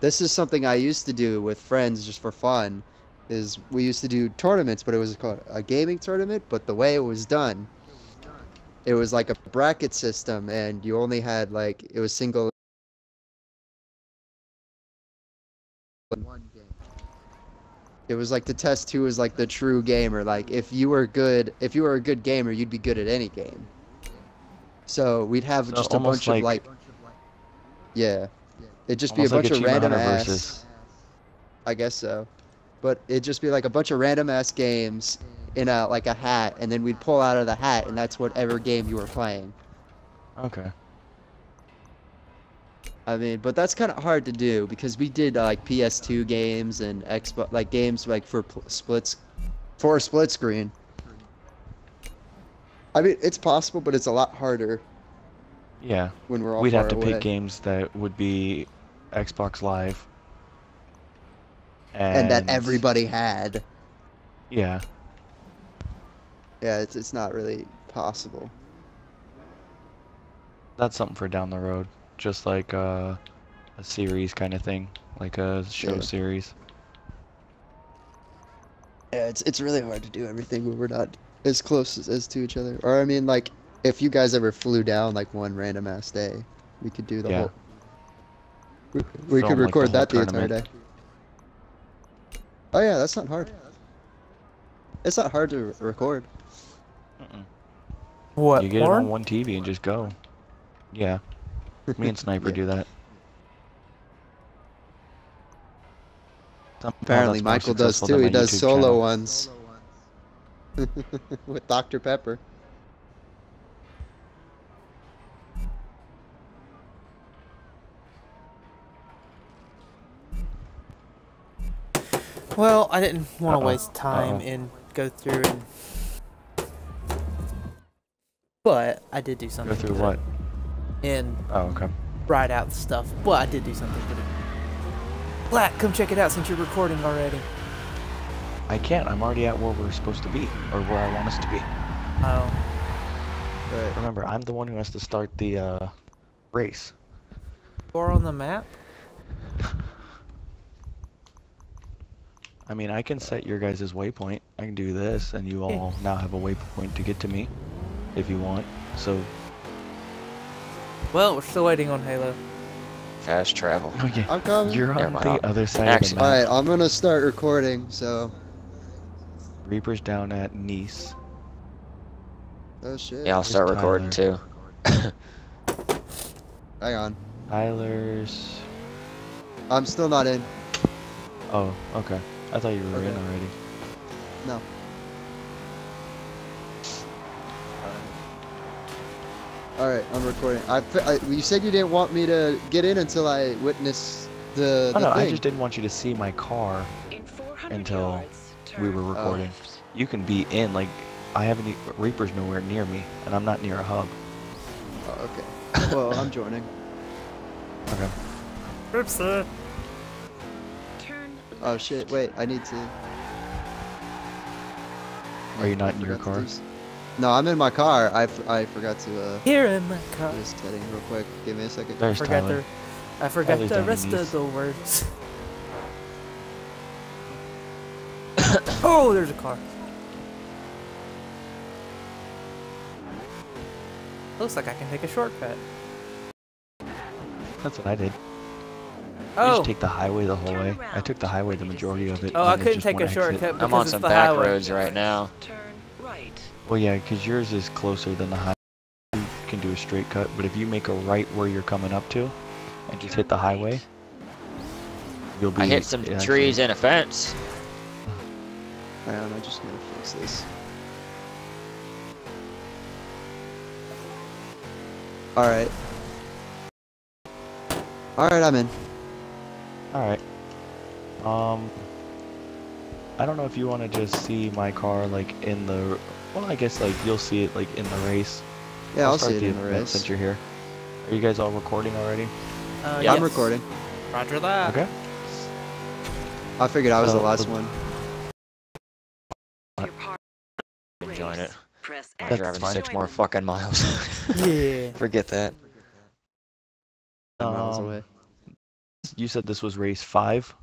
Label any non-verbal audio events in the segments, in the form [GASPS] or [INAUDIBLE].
This is something I used to do with friends just for fun. Is we used to do tournaments, but it was called a gaming tournament. But the way it was done, it was like a bracket system, and you only had like it was single. One game. It was like the test who was like the true gamer. Like if you were good, if you were a good gamer, you'd be good at any game. So we'd have So just a bunch of like- like, yeah, it'd just be a Almost like bunch of random ass. versus- I guess so, but it'd just be like a bunch of random ass games in a like a hat, and then we'd pull out of the hat, and that's whatever game you were playing. Okay. I mean, but that's kind of hard to do because we did uh, like PS2 games and Xbox like games like for pl- splits for a split screen. I mean, it's possible, but it's a lot harder Yeah. when we're all We'd have to away. pick games that would be Xbox Live. and that everybody had. Yeah. Yeah, it's it's not really possible. That's something for down the road. Just like uh, a series kind of thing. Like a show Yeah. series. Yeah, it's it's really hard to do everything when we're not as close as, as to each other. Or I mean, like if you guys ever flew down like one random ass day, we could do the Yeah. whole. We, we Film, could like, the record whole that the entire day. Oh yeah, that's not hard. It's not hard to record. Mm-mm. What? you get it on one TV and just go. Yeah. Me and Sniper [LAUGHS] Yeah. do that. Somehow Apparently, Michael does too. He my does YouTube solo channel. ones [LAUGHS] with Dr Pepper. Well, I didn't want to Uh-oh. waste time Uh-oh. and go through and. But I did do something. Go through what? And Oh, okay. write out the stuff. But I did do something. Black, come check it out since you're recording already. I can't. I'm already at where we're supposed to be, or where I want us to be. Oh, But Remember, I'm the one who has to start the uh, race. or on the map. I mean, I can set your guys' waypoint. I can do this, and you all [LAUGHS] now have a waypoint to get to me, if you want. So, Well, we're still waiting on Halo. Fast travel. oh yeah, I'm coming. you're on Never mind. the other side Actually- of the map. Alright, I'm gonna start recording. So, Reaper's down at Nice. oh shit. Yeah, I'll Where's start recording too. [LAUGHS] Hang on. Tyler's. I'm still not in. Oh, okay. I thought you were in already. No. All right, I'm recording. I, I you said you didn't want me to get in until I witness the, Oh the no, I just didn't want you to see my car until we were oh. recording. You can be in, like, I haven't. e- Reaper's nowhere near me, and I'm not near a hub. Oh, okay. Well, I'm joining. [LAUGHS] Okay. Oopsie. Oh shit! Wait, I need to. Are you not I in your forgot to car? No, I'm in my car. I, f- I forgot to uh Here in my car. do this setting real quick. Give me a second. There's forgot Tyler. the, I forgot Tyler's the rest of the words. [COUGHS] oh, there's a car. Looks like I can take a shortcut. That's what I did. You Oh, just take the highway the whole way. I took the highway the majority of it. Oh, I couldn't take one a exit. shortcut I'm on because some it's the back highway. roads right now. Well, yeah, because yours is closer than the highway. You can do a straight cut, but if you make a right where you're coming up to, and just hit the highway, you'll be. I hit some actually- trees and a fence. Hang on, I just gotta fix this. All right. All right, I'm in. All right. Um, I don't know if you want to just see my car like in the. Well, I guess like you'll see it like in the race. Yeah, I'll, start see it in the race. Since you're here, are you guys all recording already? Uh, Yeah. I'm yes. recording. Roger that. Okay. I figured I was the last the- one. Enjoying it. I'm That's driving fine. six more fucking miles. Yeah. [LAUGHS] Forget that. Ten miles Um, away. you said this was race five,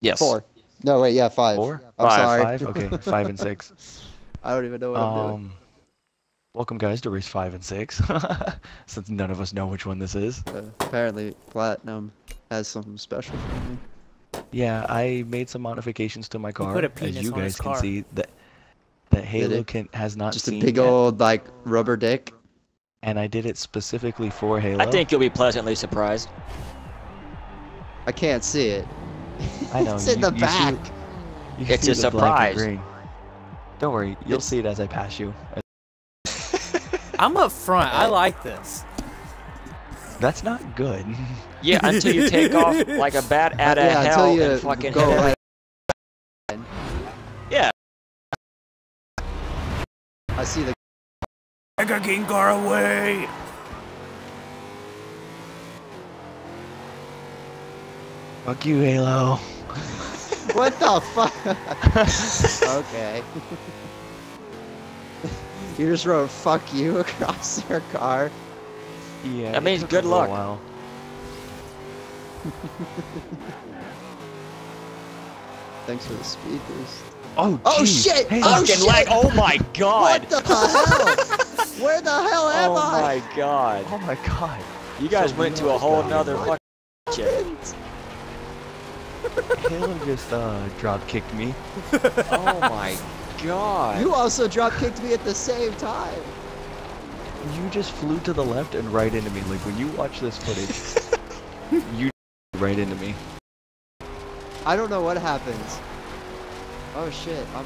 Yes. Four. No, wait, yeah, five. four, I'm Five. sorry. [LAUGHS] five. Okay, five and six. I don't even know what I'm doing. Um, welcome guys to race five and six. [LAUGHS] Since none of us know which one this is. Uh, apparently, Platinum has something special for me. Yeah, I made some modifications to my car, put as you guys can see. That that Halo it? can has not Just a big yet, old like rubber dick. and I did it specifically for Halo. I think you'll be pleasantly surprised. I can't see it. I know, [LAUGHS] it's in you- the you see- back. You It's see a the surprise. green. Don't worry, you'll It's- see it as I pass you. [LAUGHS] I'm up front. I like this. That's not good. Yeah, [LAUGHS] until you take off like a bat out of yeah, hell you and fucking go hit every- right. Yeah. I see the. Mega King car away. Fuck you, Halo. What the fuck? okay. you just wrote "fuck you" across their car. Yeah. That means good a little luck. while. Thanks for the speed boost. Oh, Oh, shit! Hey, Oh, shit! lag. Oh my god. What the hell? Where the hell am oh I? Oh my god. oh my god. You guys So went to a whole guy. nother fucking shit. Halo just uh drop kicked me. [LAUGHS] Oh my god. You also drop kicked me at the same time. You just flew to the left and right into me. Like when you watch this footage, [LAUGHS] you right into me. I don't know what happens. Oh shit! I'm.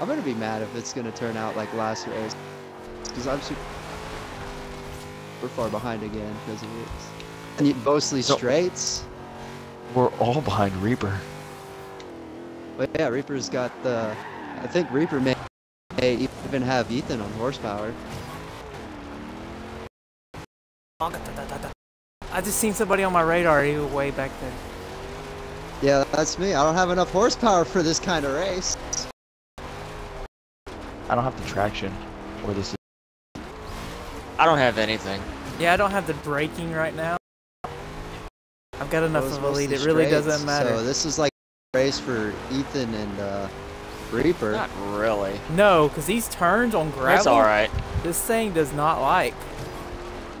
I'm gonna be mad if it's gonna turn out like last race, because I'm super, super far behind again because of it. And you, mostly So- straights. We're all behind Reaper. But yeah, Reaper's got the. I think Reaper may, may even have Ethan on horsepower. I just seen somebody on my radar. He way back there. Yeah, that's me. I don't have enough horsepower for this kind of race. I don't have the traction or this. I don't have anything. Yeah, I don't have the braking right now. I've got enough of a lead. It really straights, doesn't matter. So this is like a race for Ethan and uh, Reaper. Not really. No, because these turns on gravel, That's alright. this thing does not like.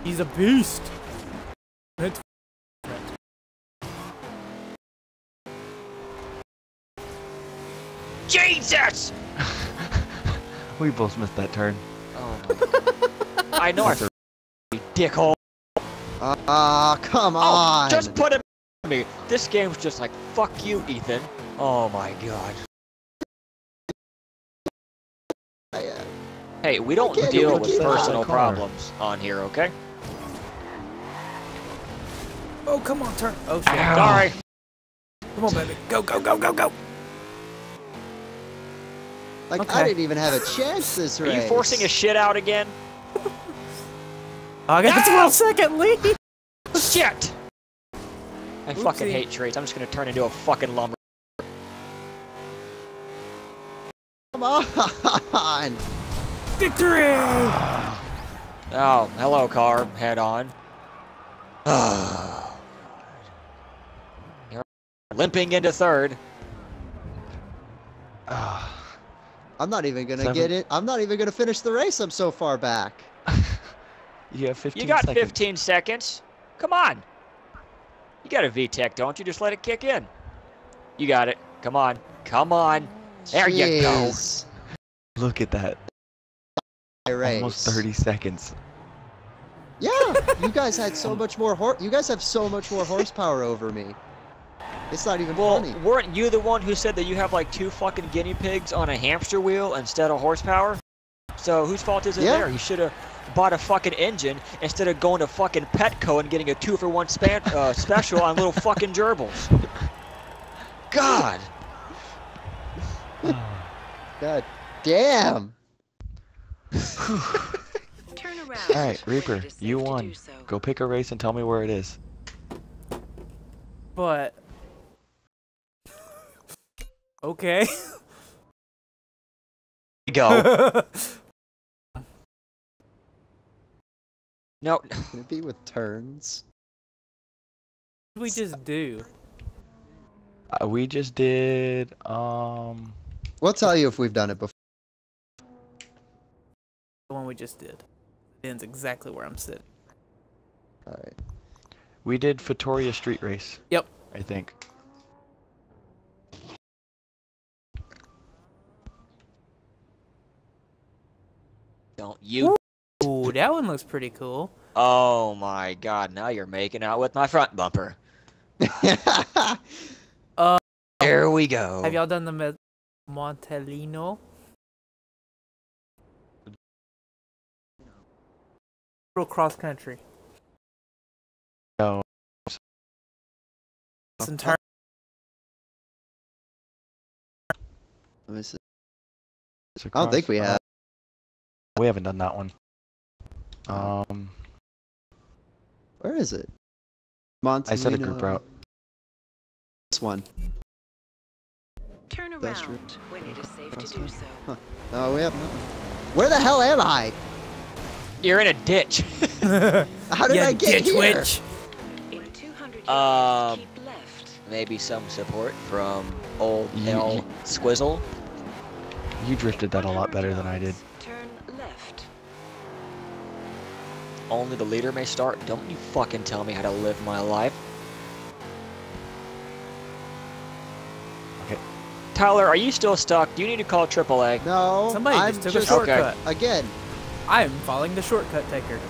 He's a beast. It's Jesus! [LAUGHS] We both missed that turn. Oh. [LAUGHS] I know I you dickhole. Ah, come Oh, on! just put it on me. This game's just like, fuck you, Ethan. Oh my god. I, uh, Hey, we don't deal with get out of the personal problems on here, okay? oh, come on, turn. Oh shit! Ow. Sorry. Come on, baby. Go, go, go, go, go. like Okay. I didn't even have a chance this Are race. you forcing a shit out again? [LAUGHS] I got a 12 second lead. Shit! I fucking hate traits. I'm just gonna turn into a fucking lumber. Come on! Victory! Oh, hello, car. Head on. [SIGHS] You're limping into third. Ah. [SIGHS] I'm not even gonna Seven. get it. I'm not even gonna finish the race. I'm so far back. [LAUGHS] you have 15 You got seconds. 15 seconds. Come on. You got a VTEC, don't you? Just let it kick in. You got it. Come on. Come on. There you go. Look at that. Race. Almost 30 seconds. Yeah, you guys had so much more hor- You guys have so much more horsepower over me. It's not even Well, funny. weren't you the one who said that you have like two fucking guinea pigs on a hamster wheel instead of horsepower? So whose fault is it Yeah. there? You should have bought a fucking engine instead of going to fucking Petco and getting a two for one span- uh, [LAUGHS] special on little fucking gerbils. God. [SIGHS] God damn. [LAUGHS] Turn around. All right, Reaper, it is safe you won. so. Go pick a race and tell me where it is. But. Okay. Go. [LAUGHS] No, Can it be with turns? did we just do? Uh, we just did. Um. We'll tell you if we've done it before. The one we just did. It ends exactly where I'm sitting. All right. We did Fatoria Street Race. Yep. I think. Don't you? Ooh, that one looks pretty cool. Oh my god, now you're making out with my front bumper. [LAUGHS] Uh, There we go. Have y'all done the Me- Montelino? Little cross country. No. It's entire. Let me see. I don't think we have. We haven't done that one. Um. Where is it? Montalino. I said a group route. This one. Turn around when it is safe to do right. so. No, we have nothing. Where the hell am I? You're in a ditch. [LAUGHS] How did yeah, I get ditch here? witch. In 200 yards, Um, keep left. Maybe some support from old Ye- L ye- Squizzle. You drifted that a lot better than I did. yards, Turn left. Only the leader may start. Don't you fucking tell me how to live my life. Okay. Tyler, are you still stuck? Do you need to call AAA? No, Somebody I'm just took just a shortcut. again. I am following the shortcut taker.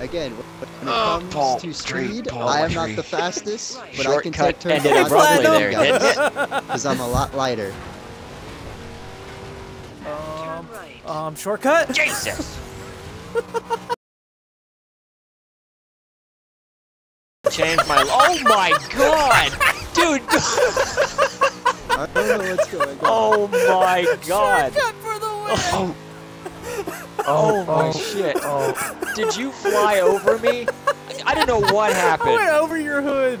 Again, when it Oh, [GASPS] comes Paul, to tree, speed, Paul, I am not the fastest, Right. but I can take turns ended a lot abruptly faster than you guys. [LAUGHS] Because I'm a [LAUGHS] lot lighter. Um, Turn right. shortcut. Jesus! [LAUGHS] Change my. Oh my god! Dude! [LAUGHS] I don't know what's going on. Oh my god! Shortcut for the win. Oh. [LAUGHS] Oh my shit! Oh. Did you fly over me? I don't know what I went happened. over your hood.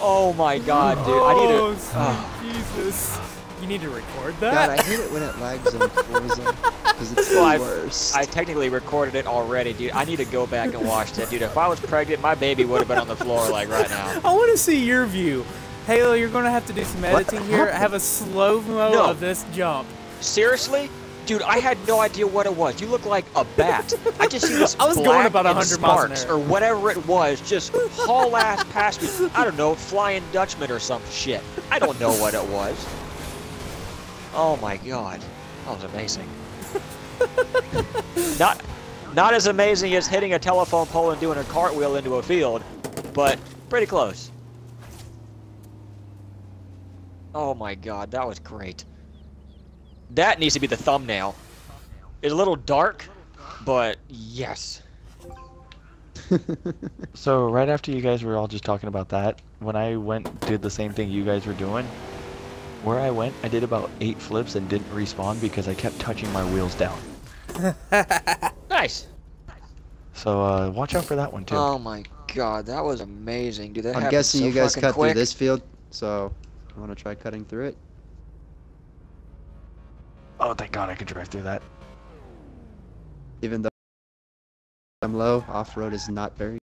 Oh my god, dude! I need Oh, to. Oh. Jesus. You need to record that? God, that. I hate it when it lags on Forza because it's the Well, I've- worst. I technically recorded it already, dude. I need to go back and watch that, dude. If I was pregnant, my baby would have been on the floor like right now. [LAUGHS] I want to see your view. Halo, you're going to have to do some editing here. Have a slow mo No. of this jump. Seriously? Dude, I had no idea what it was. You look like a bat. I just see this [LAUGHS] I was going about and 100 miles an sparks hour. or whatever it was just haul ass past me. I don't know, flying Dutchman or some shit. I don't know what it was. Oh my god, that was amazing. not, not as amazing as hitting a telephone pole and doing a cartwheel into a field, but pretty close. Oh my god, that was great. That needs to be the thumbnail. It's a little dark, but yes. [LAUGHS] So right after you guys were all just talking about that, when I went did the same thing you guys were doing, where I went, I did about eight flips and didn't respawn because I kept touching my wheels down. [LAUGHS] Nice. So uh, watch out for that one too. Oh my god, that was amazing, dude. That I'm guessing so you guys cut quick. through this field, so I want to try cutting through it. Oh, thank God I could drive through that. Even though I'm low, off-road is not very.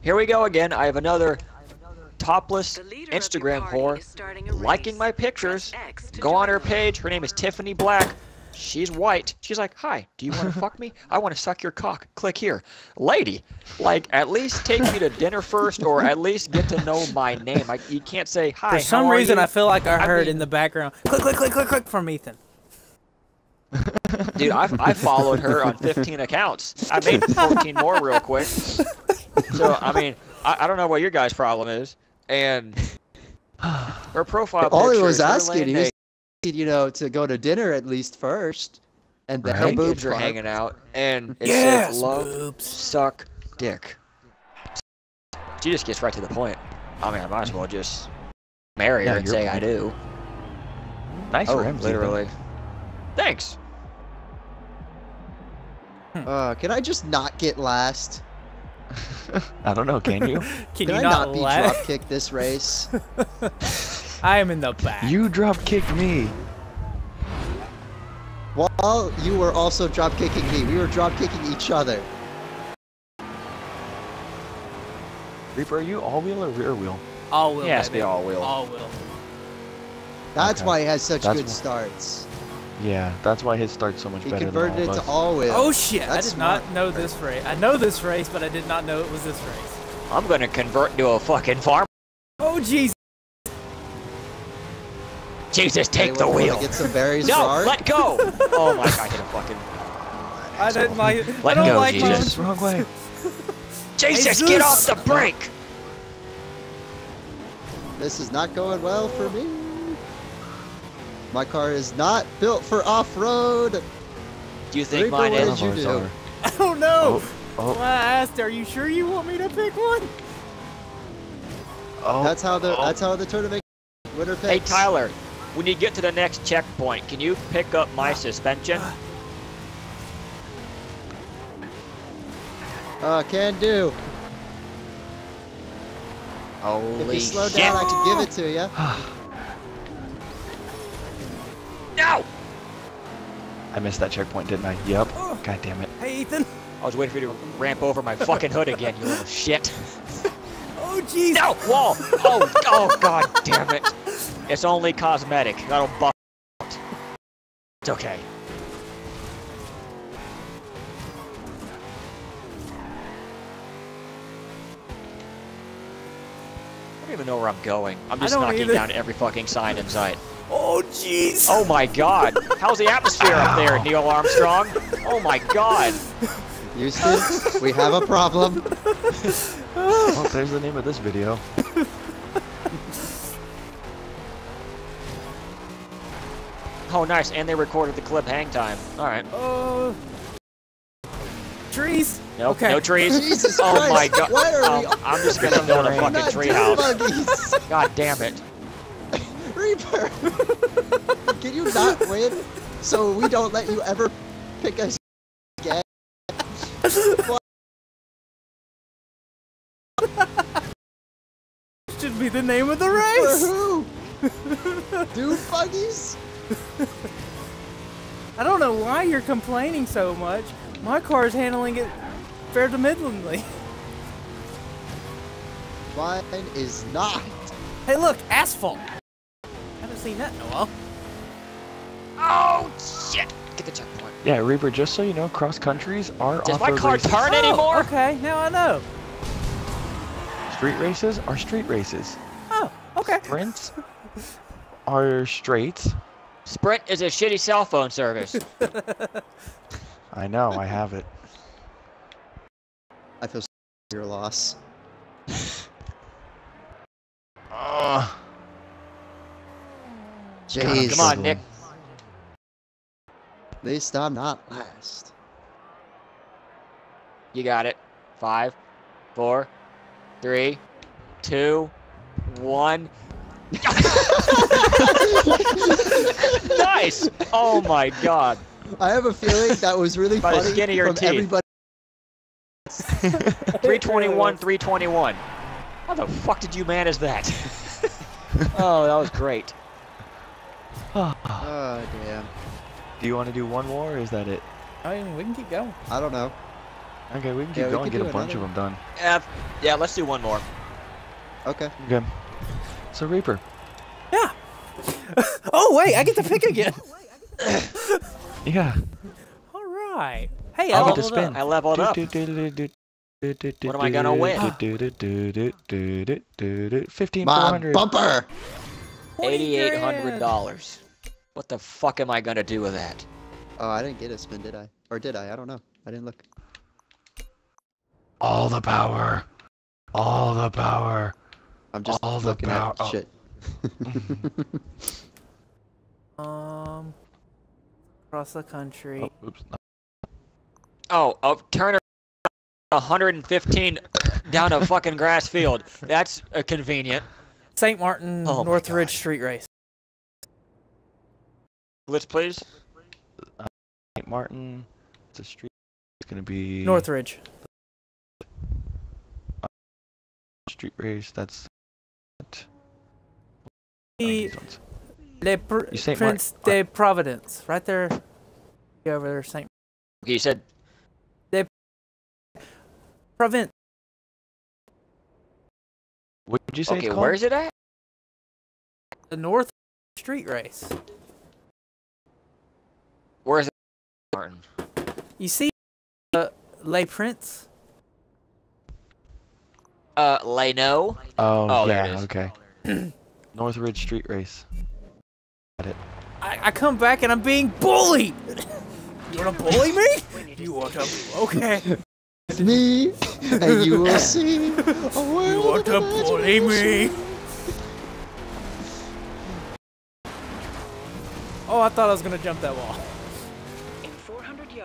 Here we go again. I have another topless The leader of your Instagram whore is starting a liking my pictures. Go on her page. Her name is Tiffany Black. She's white. She's like, hi, do you want to [LAUGHS] fuck me? I want to suck your cock. Click here. Lady, like, at least take me to dinner first or at least get to know my name. I, you can't say, hi, For how some are reason, you?" I feel like I I heard mean- in the background click, click, click, click, click from Ethan. Dude, I, I followed her on 15 accounts. I made 14 more real quick. So, I mean, I, I don't know what your guys' problem is. And [SIGHS] her profile All he picture was asking, laying he was, naked, you know, to go to dinner at least first, and then her boobs are were hanging out, and it Yes, says love, boobs. suck, dick. She just gets right to the point. I mean, I might as well just marry Yeah, her and your say I do. Nice oh, rims, Ethan. literally. Thanks. Uh, can I just not get last? [LAUGHS] I don't know. Can you? [LAUGHS] can, can you I not, not be drop kick this race? [LAUGHS] I am in the back. You drop kicked me. While you were also drop kicking me, we were drop kicking each other. Reaper, are you all wheel or rear wheel? All wheel. Yes, it be all wheel. All wheel. That's okay. why it has such That's good starts. Yeah, that's why his starts so much He better converted than it all to of us. all wheel. Oh shit! I That's did not know this race. I know this race, but I did not know it was this race. I'm gonna convert into a fucking farm. Oh Jesus! Jesus, take the wheel. Get some berries No, for let go. [LAUGHS] oh my god, I hit a fucking. [LAUGHS] I didn't like it. I Let don't go, like my Jesus. own- Wrong way. [LAUGHS] Jesus, Jesus. get off the brake. This is not going well for me. My car is not built for off-road. Do you think Reaper, mine what is? did you do? ours I don't know. Oh, Well, I asked, "Are you sure you want me to pick one?" Oh, That's how the oh. that's how the tournament winner picks. Hey Tyler, when you get to the next checkpoint, can you pick up my suspension? Uh, can do. Holy If you slow shit! down, I can give it to you. [SIGHS] [SIGHS] [SIGHS] I missed that checkpoint, didn't I? Yep. God damn it. Hey Ethan. I was waiting for you to ramp over my fucking hood again, you little shit. [LAUGHS] Oh jeez. No! Wall! Oh, oh god damn it. It's only cosmetic. That'll buff out. It's okay. I don't even know where I'm going. I'm just knocking either. down every fucking sign in sight. Oh jeez. Oh my god! How's the atmosphere up there, Neil Armstrong? Oh my god! Houston, we have a problem. [LAUGHS] Oh, there's the name of this video. Oh nice, and they recorded the clip hang time. Alright. Oh. Trees. Nope, Okay. no trees. Jesus oh Christ! my god. Why are we? Um, I'm just gonna [LAUGHS] build a fucking not doing treehouse. God damn it. Reaper, [LAUGHS] can you not win? So we don't let you ever pick us again. [LAUGHS] Should be the name of the race! For who? [LAUGHS] Do buggies? I don't know why you're complaining so much. My car is handling it fair to middlingly. Mine is not. Hey, look, asphalt. Haven't seen that in a while. Oh shit! Get the checkpoint. Yeah, Reaper, just so you know, cross countries are Does my off-road car races. turn Oh, anymore? Okay, now I know. Street races are street races. Oh, okay. Sprints are straights. Sprint is a shitty cell phone service. [LAUGHS] I know, I have it. I feel sorry your loss. [LAUGHS] Jeez. Come on, Nick. At least I'm not last. You got it. Five, four, three, two, one. [LAUGHS] nice! Oh my god. I have a feeling that was really By funny skin of your from teeth. everybody. [LAUGHS] 321, 321. How the fuck did you manage that? [LAUGHS] oh, that was great. Oh damn. do you want to do one more, or is that it? I mean, we can keep going. I don't know. Okay, we can keep Yeah, going, could get a do bunch of them done. Uh, yeah, let's do one more. Okay. Okay. So Reaper, Yeah. oh wait, I get to pick again. yeah. All right. Hey, I I'll get to spin. up. I leveled up. What am I gonna win? Fifteen four My bumper. $8,800. Grand. What the fuck am I gonna do with that? Oh, I didn't get a spin, did I? Or did I? I don't know. I didn't look. All the power. All the power. I'm just All the looking power- oh. shit. [LAUGHS] Um, across the country. Oh, oops. Oh, oh, Turner 115 down a fucking grass field. That's uh, convenient. St. Martin Oh my Northridge Street Race. Blitz, please. St. Martin. It's a street. It's gonna be Northridge. street race. That's. that. The These ones. Le Pr- You Saint Mar- Prince de Providence, right there. Go over there, Saint Okay, you said Province. What did you say? Okay, it's called? where's it at? The North Street Race. Where's it, Martin? You see, uh, Les Prince. Uh, Leno. Oh, Oh, there yeah. it is. Okay. [CLEARS THROAT] Northridge Street Race. I, I come back and I'm being bullied. You wanna bully me? You want to? Okay. me, and you will [LAUGHS] see. A You want to bully me? Oh, I thought I was gonna jump that wall.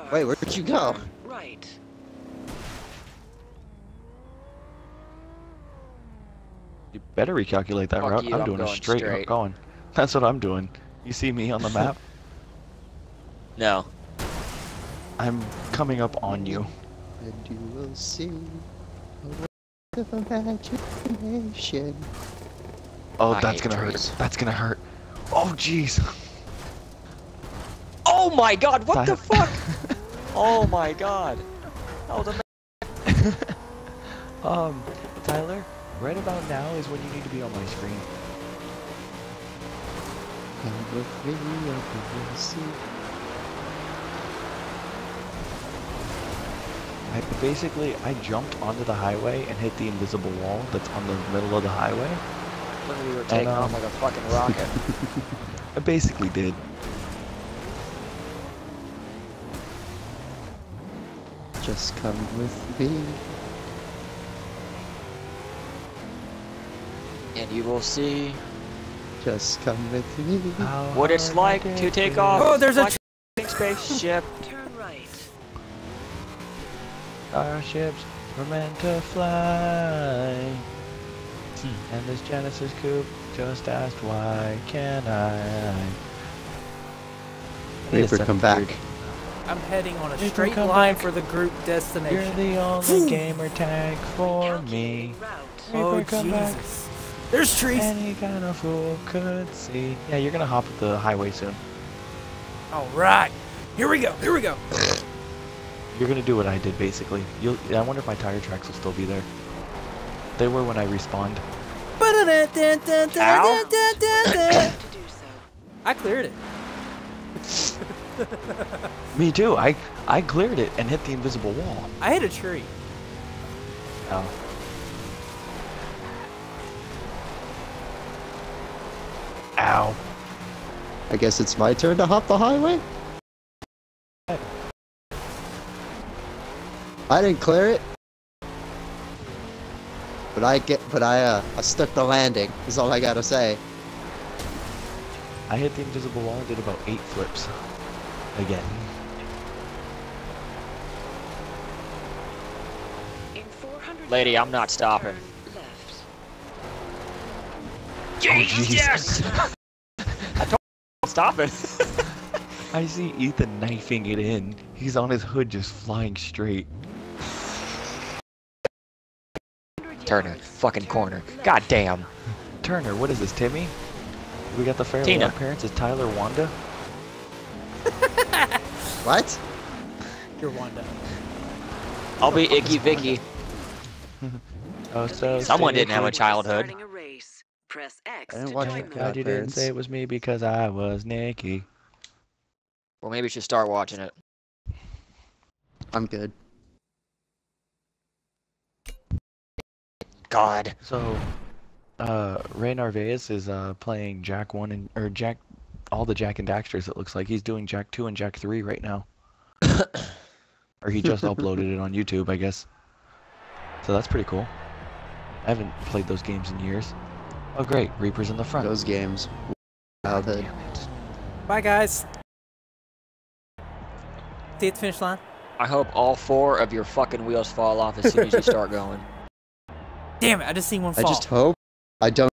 In 400 yards. Wait, where'd you go? Right. You better recalculate that Fuck route. you, I'm I'm doing a going straight, route going. That's what I'm doing. You see me on the map? [LAUGHS] No. I'm coming up on you. And you will see. A world of imagination. Oh, I that's gonna trees. hurt. That's gonna hurt. Oh, jeez. Oh my God! What the [LAUGHS] fuck? Oh my God! Oh, the [LAUGHS] um, Tyler, right about now is when you need to be on my screen. Come with me, and you will see. I basically I jumped onto the highway and hit the invisible wall that's on the middle of the highway. Look, we were taking um, off like a fucking rocket. [LAUGHS] I basically did. Just come with me. and you will see Just come with me. what it's like to take off. Oh, there's a spaceship. [LAUGHS] Turn right. Our ships were meant to fly. And this Genesis coupe just asked why can't I? Reaper, come back. I'm heading on a You straight line back. for the group destination. You're the only gamer tag for me. Oh Reaper, come back. Jesus! There's trees. Any kind of fool could see. Yeah, you're gonna hop the highway soon. All right, here we go. Here we go. You're gonna do what I did basically. You'll. I wonder if my tire tracks will still be there. They were when I respawned. Ow. To do so. I cleared it. [LAUGHS] Me too. I I cleared it and hit the invisible wall. I hit a tree. Oh. Ow. I guess it's my turn to hop the highway. I didn't clear it, but I get, but I uh, I stuck the landing. Is all I gotta say. I hit the invisible wall and did about eight flips. Again. Lady, I'm not stopping. turn Left. Oh, jeez. yes! [LAUGHS] [LAUGHS] I told you stop it. [LAUGHS] I see Ethan knifing it in. He's on his hood just flying straight. 100 Turn a yards, fucking corner. God damn. Turner, what is this, Timmy? We got the Fairly Tina. Odd Parents. Is Tyler Wanda? What? You're Wanda. I'll be Iggy Vicky. [LAUGHS] Oh, so Someone didn't have a childhood. Starting a race. Press X I didn't watch it. the Glad you didn't say it was me because I was Nikki. Well, maybe you should start watching it. I'm good. God. So, uh, Ray Narvaez is uh playing Jak One and or Jak, all the Jak and Daxters. It looks like he's doing Jak Two and Jak Three right now. [COUGHS] or he just uploaded it on YouTube, I guess. So that's pretty cool. I haven't played those games in years. Oh great, Reaper's in the front. Those games. Childhood. Bye, guys. See you at the finish line. I hope all four of your fucking wheels fall off as soon as you start going. Damn it! I just seen one fall. I just hope I don't.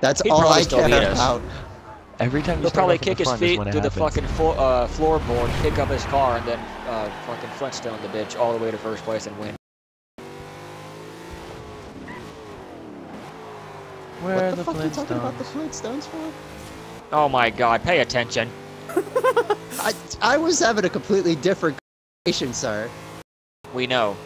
That's He'd all I still care beat us. about. Every time you He'll probably kick his feet through the fucking flo- uh, floorboard, pick up his car, and then uh, fucking Flintstone the bitch all the way to first place and win. Where what are the, the fuck are you talking about the Flintstones? Flintstones for? Oh my god, pay attention. [LAUGHS] I I was having a completely different conversation, sir. We know.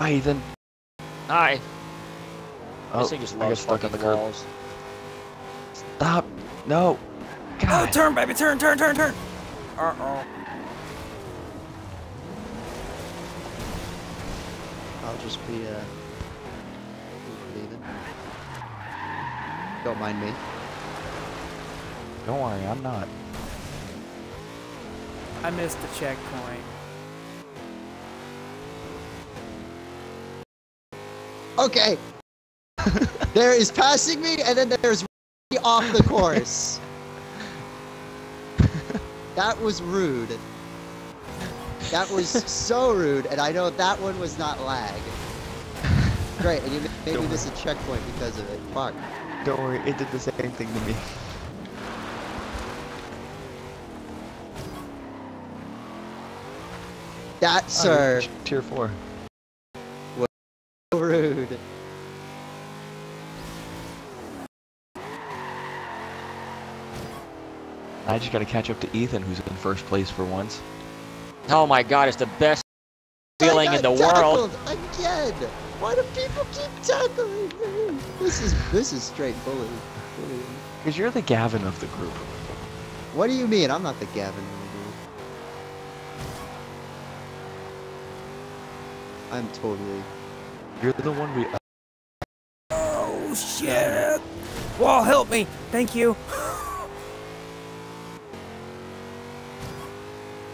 Bye, Ethan. Hi. Oh, this thing just I got loves stuck on fucking the curb. walls. Stop. No. Oh, turn, baby, turn, turn, turn, turn. Uh oh. I'll just be uh. Don't mind me. Don't worry, I'm not. I missed the checkpoint. Okay. [LAUGHS] there is passing me, and then there's off the course. [LAUGHS] that was rude. That was so rude, and I know that one was not lag. Great, and you made me Don't miss a checkpoint because of it. Fuck. Don't worry, it did the same thing to me. That, sir, Tier 4. So rude. I just gotta catch up to Ethan, who's in first place for once. Oh my god, it's the best feeling I in the got world. tackled Again. Why do people keep tackling me? This is this is straight bullying. bullying. Because you're the Gavin of the group. What do you mean? I'm not the Gavin. of the group. I'm totally. You're the one we. Oh shit! Wall, help me! Thank you.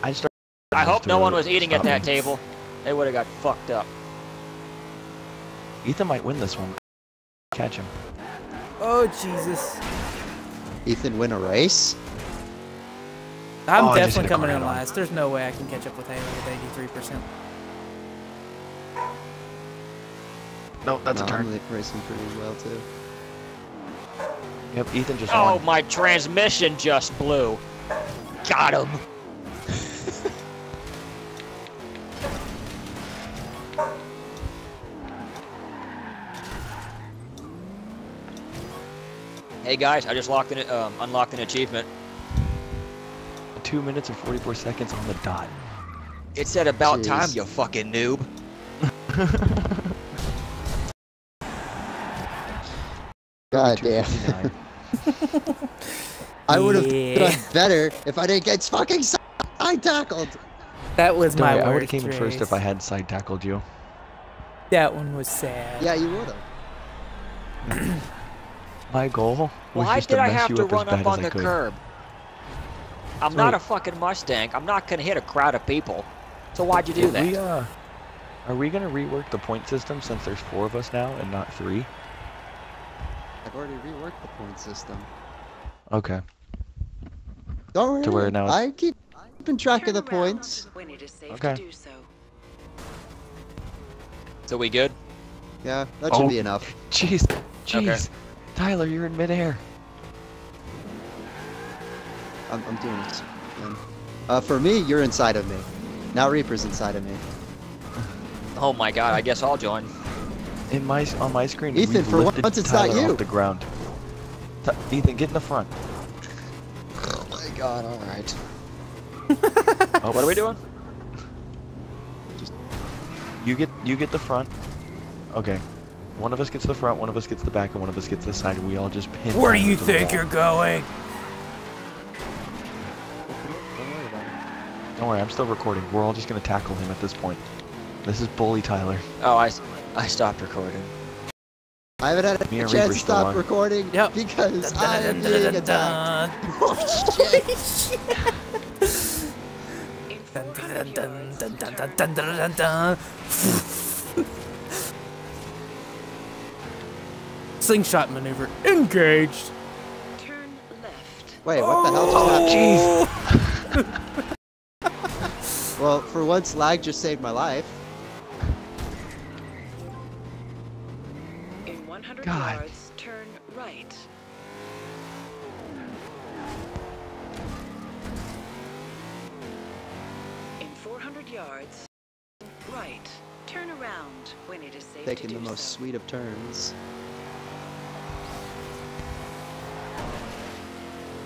I just. I hope no one was eating at that me. table. They would have got fucked up. Ethan might win this one. Catch him. Oh Jesus! Ethan win a race? I'm Oh, I just hit definitely coming in on. last. There's no way I can catch up with Haley with 83%. No, that's no, a turn. I'm li- racing pretty well too. Yep, Ethan just Oh, won. my transmission just blew. Got him. [LAUGHS] Hey guys, I just locked an um, unlocked an achievement. Two minutes and 44 seconds on the dot. It said about time, you fucking noob. [LAUGHS] God damn. [LAUGHS] I would have Yeah. done better if I didn't get fucking side tackled. That was Don't my worry, I would have worst came in first if. I had side tackled you. That one was sad. Yeah, you would have. [CLEARS THROAT] My goal was Why just did to I mess have you to up run as up on the could. curb? I'm So not wait. a fucking Mustang. I'm not gonna hit a crowd of people. So why'd you do Did that? We, uh, are we gonna rework the point system since there's four of us now and not three? I've already reworked the point system. Okay. Don't worry. To where now it's- I keep keeping track of the points. When it is safe Okay. to do so. So we good? Yeah, that should Oh. be enough. [LAUGHS] Jeez, jeez. Tyler, you're in midair. I'm, I'm doing this. man. Uh, for me, you're inside of me. Now Reaper's inside of me. Oh my god, I guess I'll join. In my on my screen, Ethan, for once it's not you. off the ground. T- Ethan, get in the front. Oh my god, alright. [LAUGHS] Oh, What are we doing? You get you get the front. Okay. One of us gets the front, one of us gets the back, and one of us gets the side. And we all just pin. Where do you think you're going? Don't worry about it. Don't worry, I'm still recording. We're all just gonna tackle him at this point. This is bully Tyler. Oh, I, s- I stopped recording. I haven't had a Me chance Reaper to stop on. recording Yep. because Dun, I am dun, being dun, dun, attacked. dun. Oh [LAUGHS] shit! In Dun, 400 dun, dun, yards, dun, dun, turn dun, dun, dun, dun. Slingshot maneuver engaged. Turn left. Wait, what the hell just oh, happened? Jeez. [LAUGHS] Well, for once, lag just saved my life. God. yards, turn right. In 400 yards, right. Turn around when it is safe Taking to the most so. sweet of turns.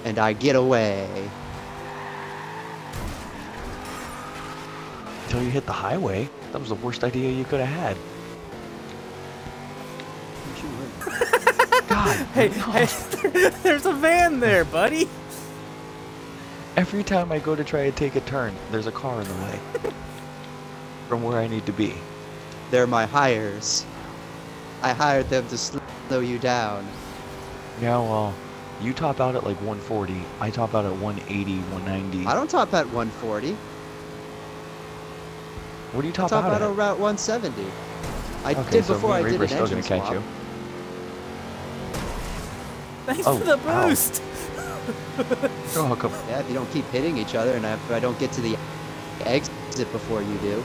And I get away. Until you hit the highway. That was the worst idea you could have had. Shoot. [LAUGHS] God. [LAUGHS] Hey, hey, [LAUGHS] there's a van there, buddy. Every time I go to try and take a turn, there's a car in the way. From where I need to be. They're my hires. I hired them to slow you down. Yeah, well, you top out at like 140. I top out at 180, 190. I don't top at 140. What do you top, I top, top out out at? at 170. I okay, did so before me I did an still gonna catch you. Thanks Oh, for the ow. boost. You're welcome. Yeah, if you don't keep hitting each other and if I don't get to the exit before you do.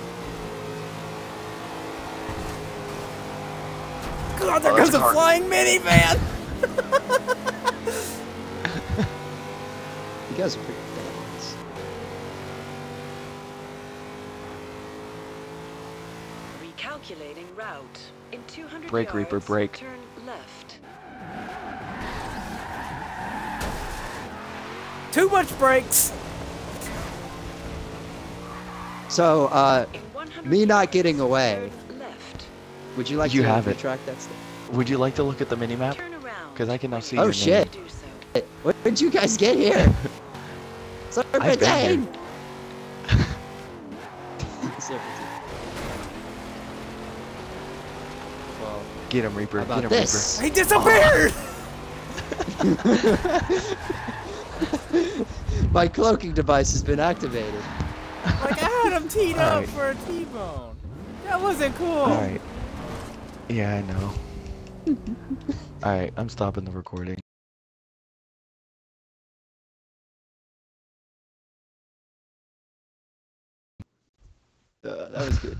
God, there Oh, goes a hard. flying minivan. [LAUGHS] [LAUGHS] You guys are pretty badass. Recalculating route. In 200 Brake, Reaper, brake. Turn left. Too much brakes. So, uh, Me not getting away. Left. would you like You to have it. retract that stuff? Would you like to look at the minimap? Turn around. 'Cause I can now see Oh, is your shit. to do so. When did you guys get here? [LAUGHS] I've been Serpentine! Serpentine. Well, Get him, Reaper. Get about him, this? He disappeared. [LAUGHS] [LAUGHS] My cloaking device has been activated. Like, I had him teed up right. for a T-bone. That wasn't cool. Alright. Yeah, I know. [LAUGHS] Alright, I'm stopping the recording. Uh, that was good.